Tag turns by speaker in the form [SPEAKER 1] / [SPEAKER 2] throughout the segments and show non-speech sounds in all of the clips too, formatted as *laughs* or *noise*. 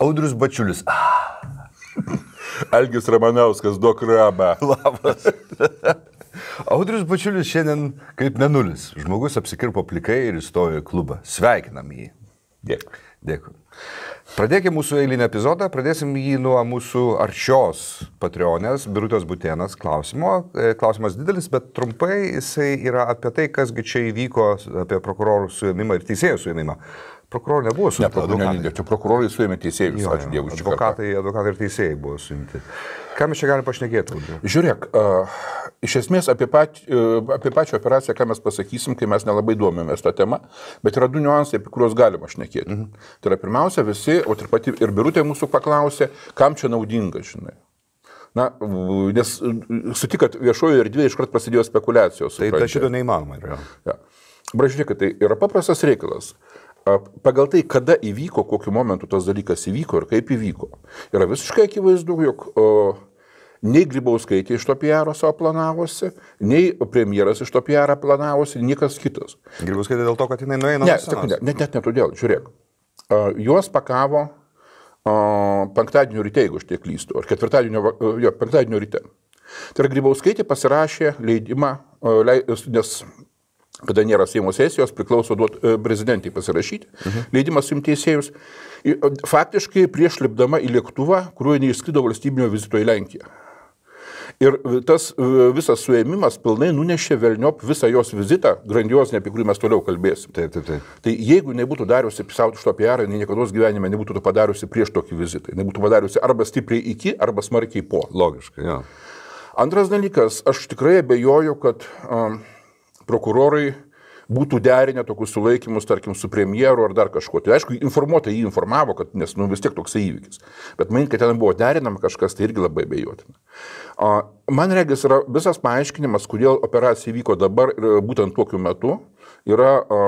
[SPEAKER 1] Audrius Bačiulis. Ah, *laughs*
[SPEAKER 2] Algis Ramanauskas, duok rabą. *laughs*
[SPEAKER 1] labas. Audrius Bačiulis šiandien kaip nenulis. Žmogus apsikirpo plikai ir įstojo į klubą. Sveikinam jį.
[SPEAKER 2] Dėkui.
[SPEAKER 1] Dėkui. Pradėkime mūsų eilinį epizodą, pradėsim jį nuo mūsų aršios patreonės, Birutės Butienas klausimo. E, Klausimas didelis, bet trumpai jisai yra apie tai, kasgi čia įvyko, apie prokurorų suėmimą ir teisėjų suėmimą. Prokurorų nebuvo
[SPEAKER 2] Ne,
[SPEAKER 1] suimti.
[SPEAKER 2] prokurorai, ne, čia prokurorai suėmė teisėjus,
[SPEAKER 1] Jo,
[SPEAKER 2] ačiū Dievui.
[SPEAKER 1] Advokatai, advokatai ir teisėjai buvo suimti. Ką mes čia galime pašnekėti?
[SPEAKER 2] Žiūrėk, uh, iš esmės apie, pat, uh, apie pačią operaciją, ką mes pasakysim, kai mes nelabai domėmės tą temą, bet yra du niuansai, apie kuriuos galima šnekėti. Mhm. Tai yra pirmiausia, visi, o ir pati ir Birutė mūsų paklausė, kam čia naudinga, žinai. Na, nes uh, sutik, kad viešojo erdvėje iškart prasidėjo spekulacijos.
[SPEAKER 1] Tai ta
[SPEAKER 2] supranti.
[SPEAKER 1] šito neįmanoma yra.
[SPEAKER 2] Ja. Bražiūrėk, tai yra paprastas reikalas. A, Pagal tai, kada įvyko, kokiu momentu tas dalykas įvyko ir kaip įvyko, yra visiškai akivaizdu, jog o, nei Grybauskaitė iš to PR savo planavosi, nei premjeras iš to PR planavosi, niekas kitas.
[SPEAKER 1] Geriau skaityti dėl to, kad jinai.
[SPEAKER 2] Ne,
[SPEAKER 1] nuo scenos.
[SPEAKER 2] sekundę, net, net ne todėl, žiūrėk. A, Juos pakavo a, penktadienio ryte, jeigu aš tiek klystu, ar ketvirtadienio, a, jo, penktadienio ryte. Tai yra Grybauskaitė pasirašė leidimą, a, lei- nes kada nėra Seimo sesijos, priklauso duot e, prezidentai pasirašyti, mhm. leidimas suimti teisėjus. Faktiškai prieš lipdama į lėktuvą, kuriuo neišskrido valstybinio vizito į Lenkiją. Ir tas e, visas suėmimas pilnai nunešė Velniop visą jos vizitą, grandiozinį, apie kurį mes toliau kalbėsim.
[SPEAKER 1] Taip, taip, taip.
[SPEAKER 2] Tai jeigu nebūtų dariusi savo iš to PR, jinai niekada gyvenime nebūtų to padariusi prieš tokį vizitą. Jinai būtų padariusi arba stipriai iki, arba smarkiai po.
[SPEAKER 1] Logiškai, jo.
[SPEAKER 2] Antras dalykas, aš tikrai abejoju, kad um, prokurorai būtų derinę tokius sulaikymus, tarkim, su premjeru ar dar kažkuo. Tai aišku, informuotojai jį informavo, kad, nes nu, vis tiek toks įvykis. Bet man, kad ten buvo derinama kažkas, tai irgi labai abejotina. A, Man regis yra visas paaiškinimas, kodėl operacija vyko dabar ir būtent tokiu metu, yra a,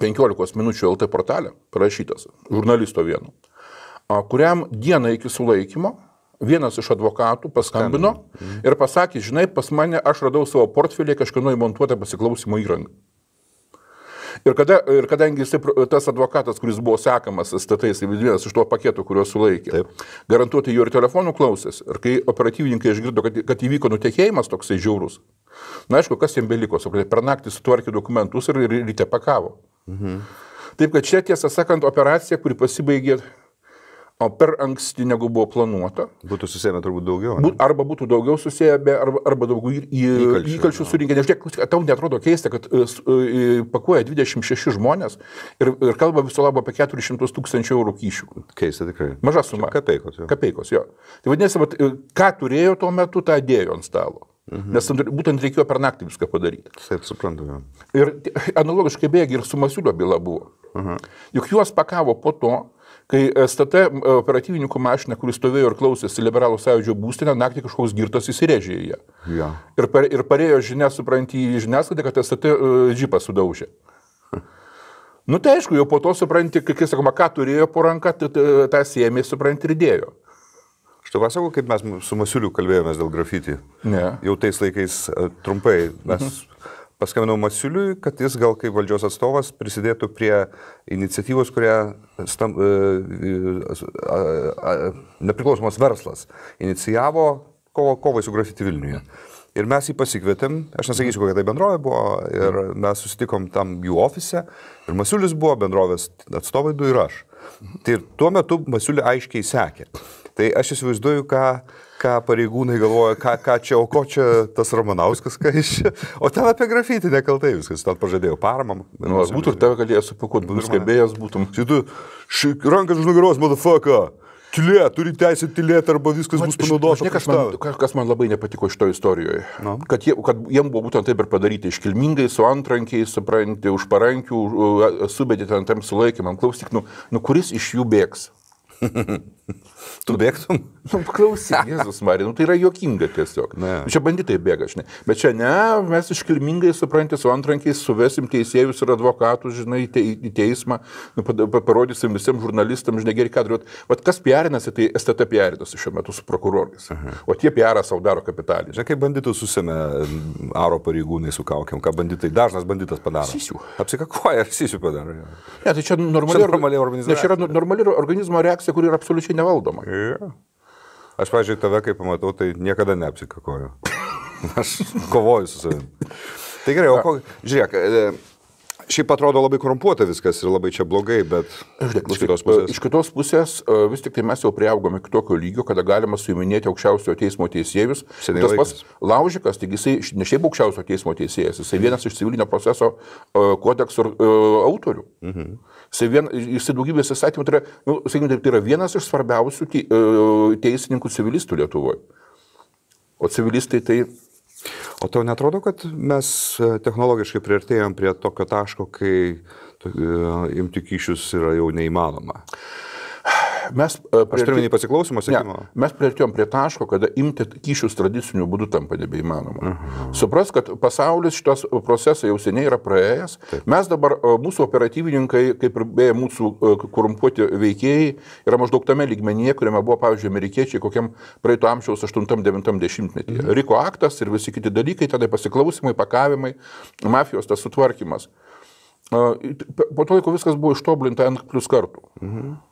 [SPEAKER 2] 15 minučių LT portalė parašytas, žurnalisto vieno, a, kuriam dieną iki sulaikymo vienas iš advokatų paskambino ir pasakė, žinai, pas mane aš radau savo portfelį kažkieno įmontuotą pasiklausimo įrangą. Ir, kada, ir kadangi jisai, tas advokatas, kuris buvo sekamas STT, jisai vienas iš to paketų, kuriuos sulaikė,
[SPEAKER 1] Taip.
[SPEAKER 2] garantuotai jo ir telefonų klausėsi. Ir kai operatyvininkai išgirdo, kad, kad įvyko nutekėjimas toksai žiaurus, na aišku, kas jiems beliko, suprantate, per naktį sutvarkė dokumentus ir, ir ryte pakavo. Mhm. Taip kad čia tiesą sakant, operacija, kuri pasibaigė o, per anksti negu buvo planuota,
[SPEAKER 1] Būtų susėmę turbūt daugiau. ne?
[SPEAKER 2] Arba būtų daugiau susiję, be, arba, arba daugiau į, į,
[SPEAKER 1] Įkalčių,
[SPEAKER 2] įkalčių surinkę. Nes žiūrėk, tau netrodo keista, kad e, s- e, pakuoja 26 žmonės ir, ir kalba viso labo apie 400 tūkstančių eurų kyšių.
[SPEAKER 1] Keista tikrai.
[SPEAKER 2] Maža suma.
[SPEAKER 1] Kapeikos. jo.
[SPEAKER 2] Kapeikos, jo. Tai vadinasi, vat, e, ką turėjo tuo metu, tą dėjo ant stalo. Mhm. Nes ten būtent reikėjo per naktį viską padaryti.
[SPEAKER 1] Taip, suprantu. jo.
[SPEAKER 2] Ir analogiškai beje ir su Masiulio byla buvo. -huh. Juk juos pakavo po to, kai STT operatyvininkų mašina, kuris stovėjo ir klausėsi liberalų sąjūdžio būstinę, naktį kažkoks girtas įsirėžė į ją.
[SPEAKER 1] Jo.
[SPEAKER 2] Ir, par, ir parėjo žinia, supranti, į žiniasklaidą, kad STT uh, džipą sudaužė. *laughs* Nu tai aišku, jau po to supranti, kai, sakoma, ką turėjo po ranką, tą siemė, supranti, ir dėjo.
[SPEAKER 1] Aš tau pasakau, kaip mes su Masiuliu kalbėjomės dėl grafiti.
[SPEAKER 2] Ne.
[SPEAKER 1] Jau tais laikais e, trumpai mes paskambinau Masiuliui, kad jis gal kaip valdžios atstovas prisidėtų prie iniciatyvos, kurią stam, e, e, nepriklausomas verslas inicijavo kovo, kovai su grafiti Vilniuje. Ir mes jį pasikvietėm, aš nesakysiu, kokia tai bendrovė buvo, ir mes susitikom tam jų ofise, ir Masiulis buvo bendrovės atstovai du ir aš. Tai ir tuo metu Masiulį aiškiai sekė. Tai aš įsivaizduoju, ką, ką pareigūnai galvoja, ką, ką čia, o ko čia tas Romanauskas, ką iš čia. O ten apie grafitį nekaltai viskas, ten pažadėjau paramą.
[SPEAKER 2] Nu, aš būtų ir tave galėjęs supakuoti, būtų skambėjęs, būtum.
[SPEAKER 1] Šitų, ši, rankas už nugaros, motherfucker. Tylė, turi teisę tylėti arba viskas bus panaudota.
[SPEAKER 2] Kas, man- kas- man labai nepatiko šitoje istorijoje.
[SPEAKER 1] Nu.
[SPEAKER 2] Kad, jie, kad jiem buvo būtent taip ir padaryti. Iškilmingai, su antrankiais, supranti, už parankių, subėdėti ant tam sulaikymam. Klausyk, nu, nu kuris iš jų bėgs? *laughs*
[SPEAKER 1] Tu bėgtum?
[SPEAKER 2] Nu, klausyk, *laughs* Jėzus Marija, nu, tai yra juokinga tiesiog.
[SPEAKER 1] Ne.
[SPEAKER 2] Čia banditai bėga, žinai. Bet čia ne, mes iškilmingai, suprantate, su antrankiais suvesim teisėjus ir advokatus, žinai, te, į teismą, nu, parodysim visiems žurnalistams, žinai, gerai daryti. Vat kas piarinasi, tai STT piarinasi šiuo metu su prokurorais. O tie piarą savo daro kapitaliai.
[SPEAKER 1] Žinai, kaip banditų susėmė aro pareigūnai su kaukiam, ką banditai, dažnas banditas padaro.
[SPEAKER 2] Sisiu.
[SPEAKER 1] Apsikakoja ir sisiu padaro.
[SPEAKER 2] Ne, tai čia normali,
[SPEAKER 1] Čia normali organizacija.
[SPEAKER 2] Ne, čia yra normali organizmo reakcija, kuri yra absoliučiai nevaldoma.
[SPEAKER 1] Jo. Aš, pažiūrėjau, tave, kai pamatau, tai niekada neapsikakoju. *laughs* Aš kovoju su savimi. Tai gerai, o ko, žiūrėk, e, šiaip atrodo labai korumpuota viskas ir labai čia blogai, bet
[SPEAKER 2] Žiūrėk,
[SPEAKER 1] iš kitos pusės.
[SPEAKER 2] Iš kitos pusės e, vis tik tai mes jau prieaugome iki tokio lygio, kada galima suiminėti aukščiausiojo teismo teisėjus.
[SPEAKER 1] Seniai
[SPEAKER 2] Tas pats. Laužikas, taigi jisai ne šiaip aukščiausiojo teismo teisėjas, jisai vienas iš civilinio proceso e, kodekso e, autorių. Mhm. Jisai, vien, jisai daugybės įstatymų, tai yra, nu, sakykime, tai yra vienas iš svarbiausių te, teisininkų civilistų Lietuvoje. O civilistai tai
[SPEAKER 1] O tau netrodo, kad mes e, technologiškai priartėjom prie tokio taško, kai e, imti kyšius yra jau neįmanoma?
[SPEAKER 2] Mes... e,
[SPEAKER 1] Aš
[SPEAKER 2] priartė-
[SPEAKER 1] turiu minį pasiklausimą,
[SPEAKER 2] Ne, mes prieartėjom prie taško, kada imti kyšius tradiciniu būdu tampa nebeįmanoma. Uh -huh. Supras, kad pasaulis šitos procesai jau seniai yra praėjęs. Taip. Mes dabar, e, mūsų operatyvininkai, kaip ir beje mūsų e, korumpuoti veikėjai, yra maždaug tame lygmenyje, kuriame buvo, pavyzdžiui, amerikiečiai kokiam praeito amžiaus 8-9 dešimtmetyje. Uh -huh. Riko aktas ir visi kiti dalykai, tada pasiklausimai, pakavimai, mafijos tas sutvarkymas. Po to laiko viskas buvo ištobulinta N plus kartų. O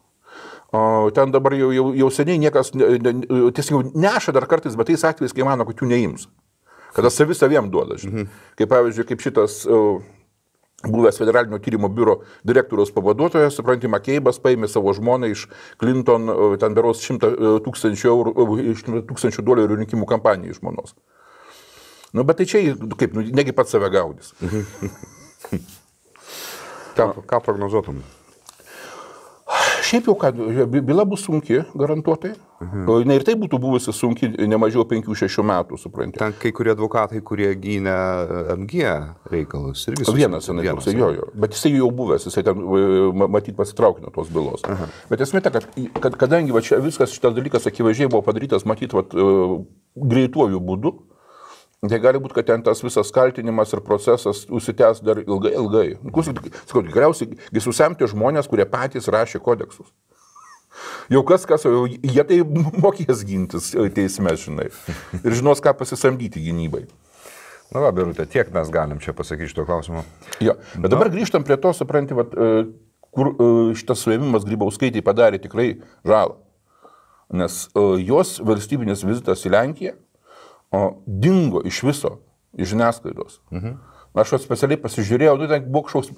[SPEAKER 2] ten dabar jau, jau, jau seniai niekas, tiesiog neša dar kartais, bet tais atvejais, kai mano, kad jų neims. Kada savi saviem duoda, žinai. Kaip pavyzdžiui, kaip šitas buvęs federalinio tyrimo biuro direktoriaus pavaduotojas, supranti, Makeibas paėmė savo žmoną iš Clinton, ten beros 100 uh, tūkstančių eurų, 100 tūkstančių dolerių rinkimų kampanijai žmonos. Nu, bet tai čia, nu, kaip, nu, negi pats save gaudys.
[SPEAKER 1] Ką, ką prognozuotum?
[SPEAKER 2] Šiaip jau, kad byla bus sunki, garantuotai. Mhm. Ne ir tai būtų buvusi sunki ne mažiau 5-6 metų, suprantate.
[SPEAKER 1] Ten kai kurie advokatai, kurie gynė MG reikalus. Irgi susiję.
[SPEAKER 2] Vienas,
[SPEAKER 1] Vienas,
[SPEAKER 2] toksai, jo, jo. Bet jisai jau buvęs, jisai ten, e, ma- matyt, pasitraukė nuo tos bylos. Aha. Bet esmė ta, kad, kad kadangi va, čia viskas šitas dalykas akivaizdžiai buvo padarytas, matyt, va, greituoju būdu, tai gali būti, kad ten tas visas kaltinimas ir procesas užsitęs dar ilgai, ilgai. Nu, sakau, tikriausiai susemti žmonės, kurie patys rašė kodeksus. Jau kas, kas, jau jie tai mokės gintis teisme, žinai. Ir žinos, ką pasisamdyti gynybai.
[SPEAKER 1] Na, va, Birutė, tiek mes galim čia pasakyti šito klausimo.
[SPEAKER 2] Jo. Bet dabar grįžtam prie to, supranti, vat, e, kur e, šitas suėmimas Grybauskaitai padarė tikrai žalą. Nes e, jos valstybinis vizitas į Lenkiją o, dingo iš viso, iš žiniasklaidos. Mhm. Aš specialiai pasižiūrėjau, nu, ten buvo kažkoks,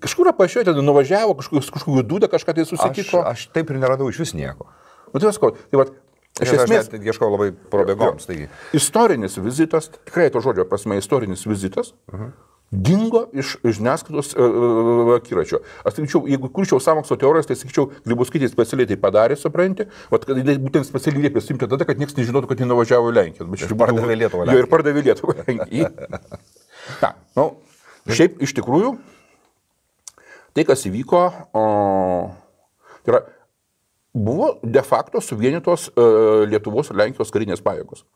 [SPEAKER 2] kažkur apašioje, ten nuvažiavo, kažkokiu, dūdą, kažką tai
[SPEAKER 1] Aš,
[SPEAKER 2] susitiko.
[SPEAKER 1] aš taip ir neradau iš vis nieko.
[SPEAKER 2] Nu, tai visko, tai vat, iš esmės,
[SPEAKER 1] esmės, ieškau labai probėgoms. Taigi.
[SPEAKER 2] istorinis vizitas, tikrai to žodžio prasme, istorinis vizitas, -huh. Dingo iš žiniasklaidos uh, akiračio. Aš sakyčiau, jeigu kurčiau samokslo teorijas, tai sakyčiau, Grybauskaitė specialiai tai padarė, supranti, vat, kad jinai būtent specialiai liepė simti tada, kad niekas nežinotų, kad ji nuvažiavo į Lenkiją. Bet
[SPEAKER 1] Ir pardavė Lietuvą
[SPEAKER 2] Jo, ir pardavė Lietuvą Lenkijai. *laughs* Na, nu, šiaip iš tikrųjų, tai kas įvyko, o, tai yra, buvo de facto suvienytos uh, Lietuvos ir Lenkijos karinės pajėgos.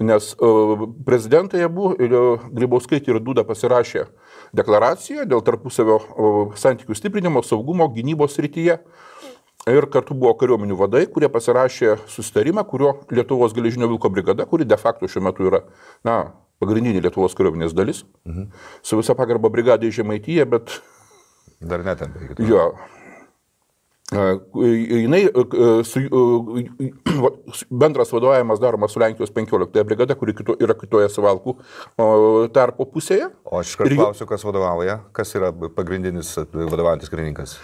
[SPEAKER 2] Nes uh, prezidentai abu, uh, Grybauskaitė ir Duda pasirašė deklaraciją dėl tarpusavio uh, santykių stiprinimo, saugumo, gynybos rytyje. Ir kartu buvo kariuomenių vadai, kurie pasirašė susitarimą, kurio Lietuvos geležinio vilko brigada, kuri de facto šiuo metu yra na, pagrindinė Lietuvos kariuomenės dalis, mhm. su visa pagarba brigadai žemaityje, bet
[SPEAKER 1] Dar net ten beveik.
[SPEAKER 2] Jo. Jinai su, bendras vadovavimas daromas su Lenkijos 15 brigada, kuri kito, yra kitoje savalkų o, tarpo pusėje.
[SPEAKER 1] O aš
[SPEAKER 2] Ir
[SPEAKER 1] klausiu, kas vadovauja, kas yra pagrindinis vadovaujantis karininkas.